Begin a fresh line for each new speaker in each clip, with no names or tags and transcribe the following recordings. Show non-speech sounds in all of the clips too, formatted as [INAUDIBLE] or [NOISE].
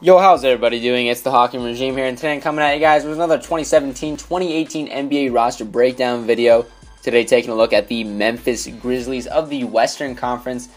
Yo, how's everybody doing? It's the Hawking Regime here, and today I'm coming at you guys with another 2017-2018 NBA roster breakdown video. Today, taking a look at the Memphis Grizzlies of the Western Conference,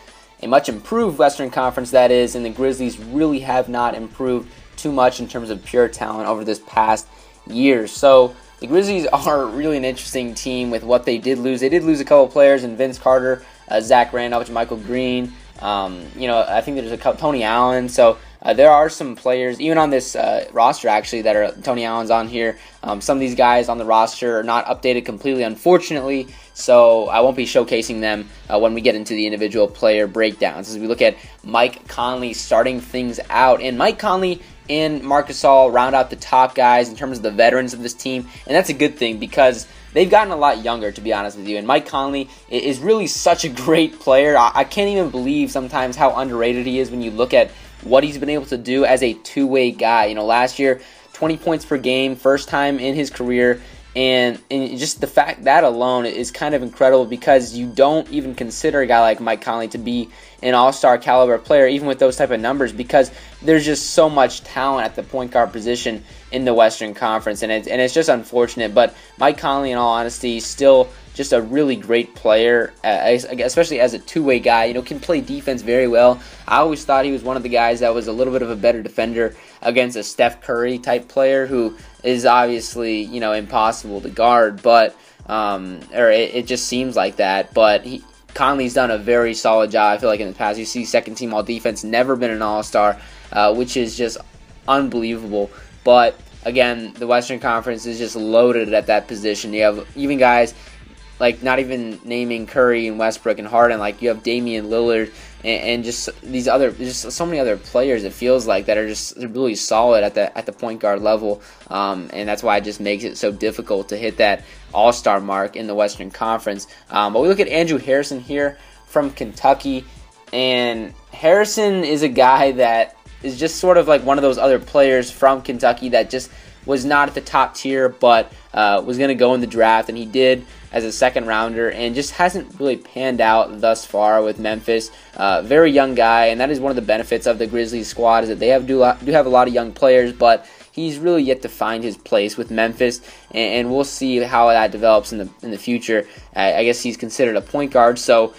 a much improved Western Conference that is, and the Grizzlies really have not improved too much in terms of pure talent over this past year. So the Grizzlies [LAUGHS] are really an interesting team with what they did lose. They did lose a couple players and Vince Carter, uh, Zach Randolph, Michael Green. Um, you know, I think there's a couple, Tony Allen. So uh, there are some players, even on this uh, roster, actually, that are Tony Allen's on here. Um, some of these guys on the roster are not updated completely, unfortunately. So I won't be showcasing them uh, when we get into the individual player breakdowns. As we look at Mike Conley starting things out, and Mike Conley and Marc Gasol round out the top guys in terms of the veterans of this team, and that's a good thing because they've gotten a lot younger, to be honest with you. And Mike Conley is really such a great player. I can't even believe sometimes how underrated he is when you look at what he's been able to do as a two-way guy. You know, last year, 20 points per game, first time in his career. And, and just the fact that alone is kind of incredible because you don't even consider a guy like Mike Conley to be an all-star caliber player, even with those type of numbers, because there's just so much talent at the point guard position in the Western Conference, and it's and it's just unfortunate. But Mike Conley, in all honesty, still just a really great player, especially as a two-way guy. You know, can play defense very well. I always thought he was one of the guys that was a little bit of a better defender against a Steph Curry type player who is obviously you know impossible to guard, but um, or it, it just seems like that. But he, Conley's done a very solid job. I feel like in the past, you see second team all defense, never been an all star, uh, which is just unbelievable. But again, the Western Conference is just loaded at that position. You have even guys like not even naming Curry and Westbrook and Harden. Like you have Damian Lillard and, and, just these other, just so many other players. It feels like that are just really solid at the at the point guard level, um, and that's why it just makes it so difficult to hit that All Star mark in the Western Conference. Um, but we look at Andrew Harrison here from Kentucky, and Harrison is a guy that is just sort of like one of those other players from Kentucky that just was not at the top tier, but uh, was going to go in the draft, and he did as a second rounder, and just hasn't really panned out thus far with Memphis. Uh, very young guy, and that is one of the benefits of the Grizzlies squad is that they have do, do have a lot of young players, but he's really yet to find his place with Memphis, and, and we'll see how that develops in the in the future. I, I guess he's considered a point guard, so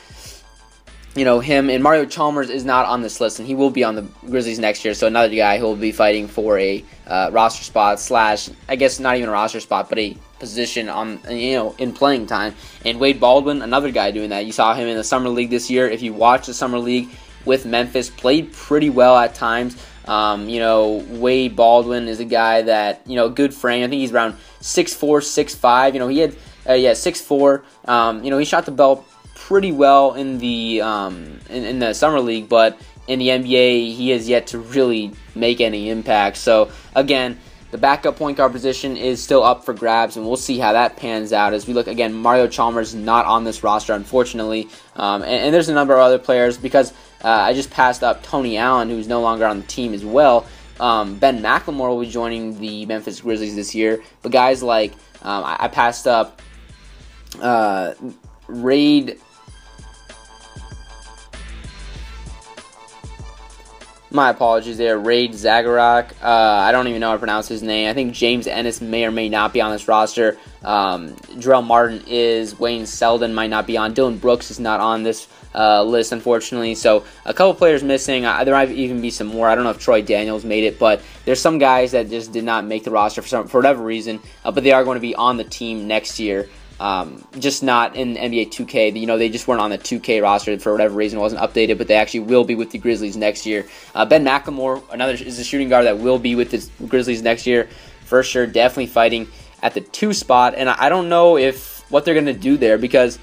you know, him and Mario Chalmers is not on this list, and he will be on the Grizzlies next year. So another guy who will be fighting for a uh, roster spot slash, I guess not even a roster spot, but a position on you know in playing time. And Wade Baldwin, another guy doing that. You saw him in the summer league this year. If you watch the summer league with Memphis, played pretty well at times. Um, you know, Wade Baldwin is a guy that you know good frame. I think he's around six four, six five. You know, he had uh, yeah six four. Um, you know, he shot the ball pretty well in the um, in, in the summer league, but in the NBA, he has yet to really make any impact. So again, the backup point guard position is still up for grabs, and we'll see how that pans out as we look again. Mario Chalmers not on this roster, unfortunately, um, and, and, there's a number of other players because uh, I just passed up Tony Allen, who's no longer on the team as well. Um, ben McLemore will be joining the Memphis Grizzlies this year, but guys like um, I, I, passed up uh, Rade My apologies there. Rade Zagorac. Uh, I don't even know how to pronounce his name. I think James Ennis may or may not be on this roster. Um, Martin is. Wayne Selden might not be on. Dillon Brooks is not on this uh, list, unfortunately. So a couple players missing. Uh, there might even be some more. I don't know if Troy Daniels made it, but there's some guys that just did not make the roster for some for whatever reason. Uh, but they are going to be on the team next year. Um, just not in NBA 2K. You know, they just weren't on the 2K roster for whatever reason. It wasn't updated, but they actually will be with the Grizzlies next year. Uh, ben McLemore, another is a shooting guard that will be with the Grizzlies next year for sure. Definitely fighting at the two spot, and I don't know if what they're going to do there because.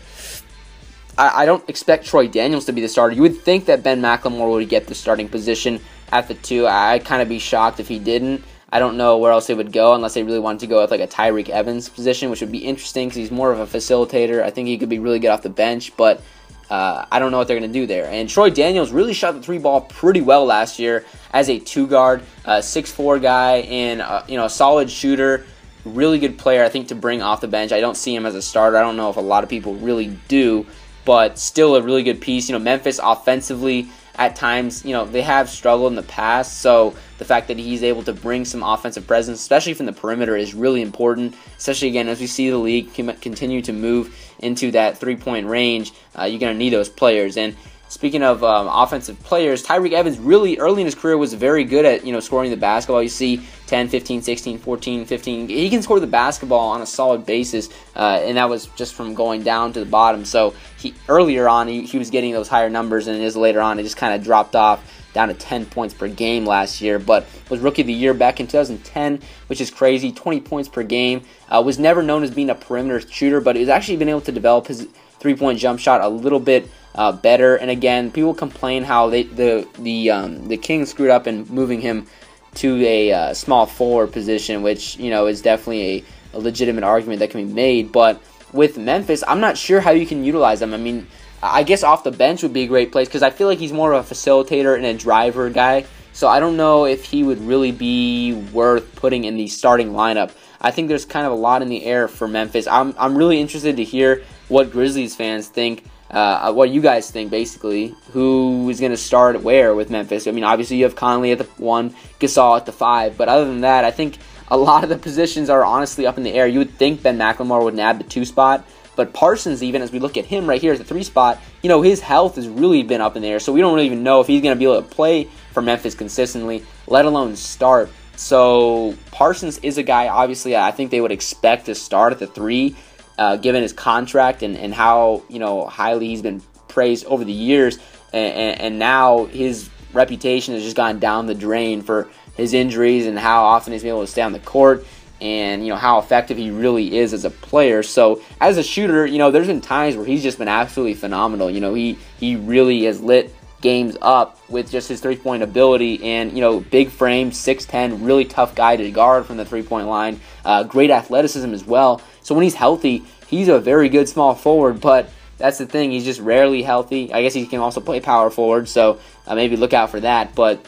I, I don't expect Troy Daniels to be the starter. You would think that Ben McLemore would get the starting position at the two. I'd kind of be shocked if he didn't. I don't know where else they would go unless they really wanted to go with like a Tyreke Evans position, which would be interesting because he's more of a facilitator. I think he could be really good off the bench, but uh, I don't know what they're going to do there. And Troy Daniels really shot the three ball pretty well last year as a two guard, six four guy, and uh, you know a solid shooter, really good player. I think to bring off the bench. I don't see him as a starter. I don't know if a lot of people really do, but still a really good piece. You know, Memphis offensively at times, you know, they have struggled in the past. So the fact that he's able to bring some offensive presence, especially from the perimeter, is really important. Especially again, as we see the league continue to move into that three point range, uh, you're going to need those players. And Speaking of um, offensive players, Tyreke Evans really early in his career was very good at you know scoring the basketball. You see 10, 15, 16, 14, 15. He can score the basketball on a solid basis, uh, and that was just from going down to the bottom. So he earlier on he, he was getting those higher numbers, and as later on it just kind of dropped off down to 10 points per game last year, but was rookie of the year back in 2010, which is crazy. 20 points per game. Uh, was never known as being a perimeter shooter, but he's actually been able to develop his three point jump shot a little bit uh, better. And again, people complain how they the the um, the Kings screwed up in moving him to a uh, small forward position, which you know is definitely a, a, legitimate argument that can be made. But with Memphis, I'm not sure how you can utilize him. I mean, I guess off the bench would be a great place because I feel like he's more of a facilitator and a driver guy. So I don't know if he would really be worth putting in the starting lineup. I think there's kind of a lot in the air for Memphis. I'm, I'm really interested to hear what Grizzlies fans think uh, what you guys think, basically. Who is going to start where with Memphis? I mean, obviously you have Conley at the one, Gasol at the five, but other than that, I think a lot of the positions are honestly up in the air. You would think Ben McLemore would nab the two spot, but Parsons, even as we look at him right here at the three spot, you know, his health has really been up in the air, so we don't really even know if he's going to be able to play for Memphis consistently, let alone start. So Parsons is a guy, obviously, I think they would expect to start at the three uh, given his contract and, and how you know highly he's been praised over the years, and, and, and now his reputation has just gone down the drain for his injuries and how often he's been able to stay on the court and you know how effective he really is as a player. So as a shooter, you know there's been times where he's just been absolutely phenomenal. You know he he really has lit games up with just his three point ability and you know big frame, six ten, really tough guy to guard from the three point line. Uh, great athleticism as well. So when he's healthy, he's a very good small forward, but that's the thing. He's just rarely healthy. I guess he can also play power forward, so uh, maybe look out for that. But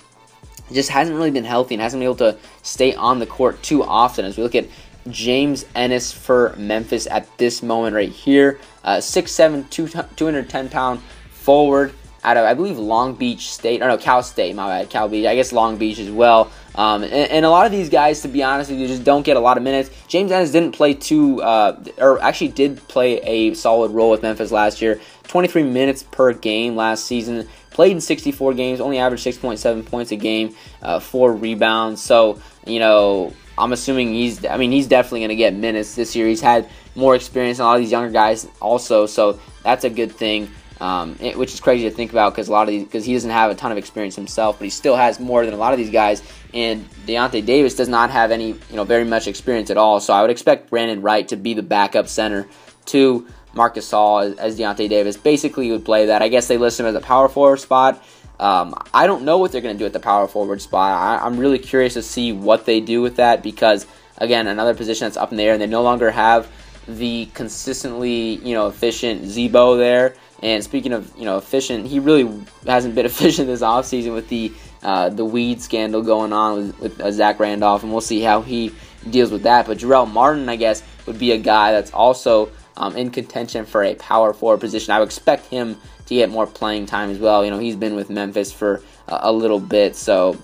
just hasn't really been healthy and hasn't been able to stay on the court too often. As we look at James Ennis for Memphis at this moment right here, uh, 6'7", 210 pound forward out of I believe Long Beach State or no Cal State, my bad, Cal Beach. I guess Long Beach as well. Um, and, and, a lot of these guys, to be honest with you, just don't get a lot of minutes. James Ennis didn't play too, uh, or actually did play a solid role with Memphis last year. 23 minutes per game last season. Played in 64 games, only averaged 6.7 points a game, uh, four rebounds. So you know, I'm assuming he's. I mean, he's definitely going to get minutes this year. He's had more experience than a lot of these younger guys, also. So that's a good thing um, it, which is crazy to think about because a lot of these because he doesn't have a ton of experience himself, but he still has more than a lot of these guys. And Deyonta Davis does not have any, you know, very much experience at all. So I would expect Brandon Wright to be the backup center to Marc Gasol as, Deyonta Davis. Basically, would play that. I guess they list him as a power forward spot. Um, I don't know what they're going to do at the power forward spot. I, I'm really curious to see what they do with that because, again, another position that's up in the air, and they no longer have the consistently, you know, efficient Z-Bo there. And speaking of you know efficient, he really hasn't been [LAUGHS] efficient this offseason with the uh, the weed scandal going on with, with uh, Zach Randolph, and we'll see how he deals with that. But Jarell Martin, I guess, would be a guy that's also um, in contention for a power forward position. I would expect him to get more playing time as well. You know, he's been with Memphis for a, a little bit, so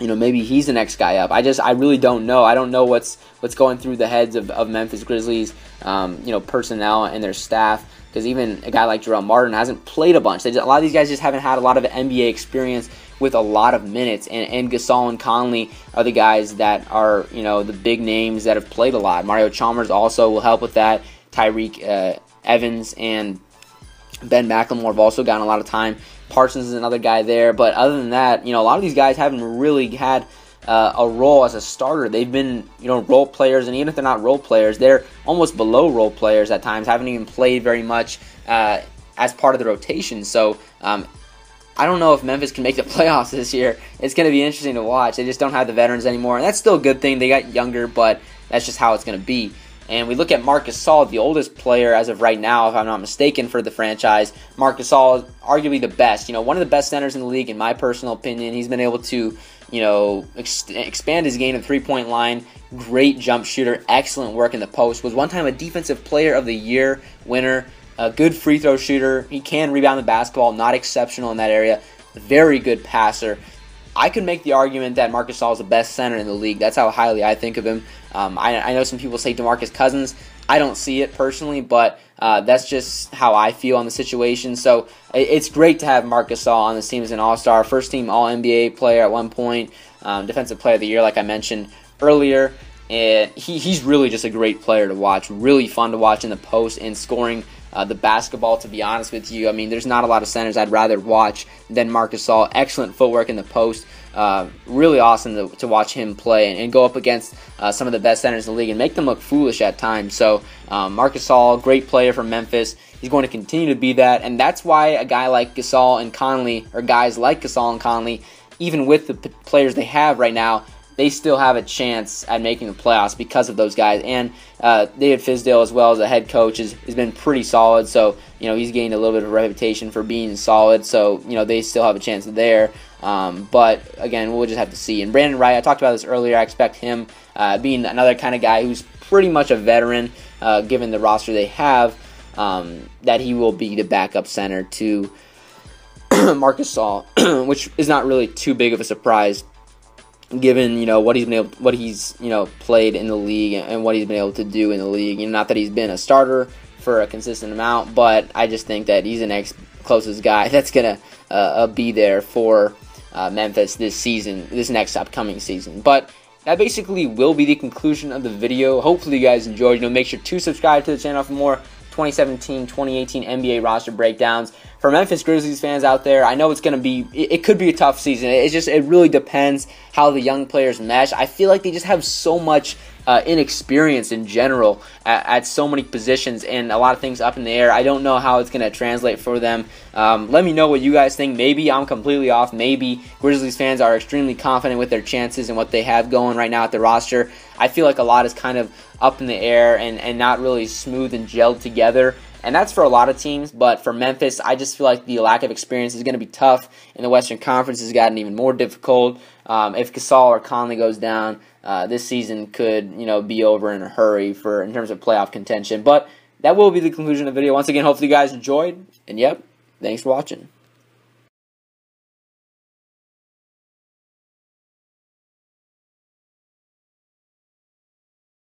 you know maybe he's the next guy up. I just I really don't know. I don't know what's what's going through the heads of, of Memphis Grizzlies, um, you know, personnel and their staff because even a guy like Jarell Martin hasn't played a bunch. Just, a lot of these guys just haven't had a lot of NBA experience with a lot of minutes. And, and Gasol and Conley are the guys that are, you know, the big names that have played a lot. Mario Chalmers also will help with that. Tyreke uh, Evans and Ben McLemore have also gotten a lot of time. Parsons is another guy there. But other than that, you know, a lot of these guys haven't really had – uh, a role as a starter. They've been, you know, role players, and even if they're not role players, they're almost below role players at times. Haven't even played very much uh, as part of the rotation. So um, I don't know if Memphis can make the [LAUGHS] playoffs this year. It's going to be interesting to watch. They just don't have the veterans anymore, and that's still a good thing. They got younger, but that's just how it's going to be. And we look at Marcus Gasol, the oldest player as of right now, if I'm not mistaken, for the franchise. Marc Gasol is arguably the best. You know, one of the best centers in the league, in my personal opinion. He's been able to you know, ex- expand his game to three point line. Great jump shooter, excellent work in the post. Was one time a defensive player of the year winner. A good free throw shooter. He can rebound the basketball, not exceptional in that area. very good passer. I could make the argument that Marcus Gasol is the best center in the league. That's how highly I think of him. Um, I, I, know some people say DeMarcus Cousins. I don't see it personally, but uh, that's just how I feel on the situation. So it's great to have Marcus Gasol on this team as an All Star, first team All NBA player at one point, um, Defensive Player of the Year, like I mentioned earlier. And he, he's really just a great player to watch. Really fun to watch in the post and scoring uh, the basketball, to be honest with you. I mean, there's not a lot of centers I'd rather watch than Marc Gasol. Excellent footwork in the post. Uh, really awesome to, to, watch him play and, and go up against uh, some of the best centers in the league and make them look foolish at times. So, um, Marc Gasol, great player from Memphis. He's going to continue to be that, and that's why a guy like Gasol and Conley, or guys like Gasol and Conley, even with the p- players they have right now, they still have a chance at making the playoffs because of those guys. And uh, David Fizdale, as well as a head coach, has, has been pretty solid. So, you know, he's gained a little bit of reputation for being solid. So, you know, they still have a chance there. Um, but again, we'll just have to see. And Brandon Wright, I talked about this earlier. I expect him uh, being another kind of guy who's pretty much a veteran, uh, given the roster they have, um, that he will be the backup center to [CLEARS THROAT] Marcus Gasol, [CLEARS THROAT] which is not really too big of a surprise given you know what he's been able, what he's you know played in the league and what he's been able to do in the league. You know, not that he's been a starter for a consistent amount, but I just think that he's the next closest guy [LAUGHS] that's gonna uh, uh, be there for uh, Memphis this season, this next upcoming season. But that basically will be the conclusion of the video. Hopefully, you guys enjoyed. You know, make sure to subscribe to the channel for more 2017 2018 NBA roster breakdowns. For Memphis Grizzlies fans out there, I know it's going to be, it, it, could be a tough season. It just, it really depends how the young players mesh. I feel like they just have so much uh, inexperience in general at, at, so many positions and a lot of things up in the air. I don't know how it's going to translate for them. Um, let me know what you guys think. Maybe I'm completely off. Maybe Grizzlies fans are extremely confident with their chances and what they have going right now at the roster. I feel like a lot is kind of up in the air and, and not really smooth and gelled together. And that's for a lot of teams, but for Memphis, I just feel like the lack of experience is going to be tough, and the Western Conference has gotten even more difficult. Um, if Gasol or Conley goes down, uh, this season could you know be over in a hurry for in terms of playoff contention. But that will be the conclusion of the video. Once again, hopefully you guys enjoyed, and yep, thanks for watching.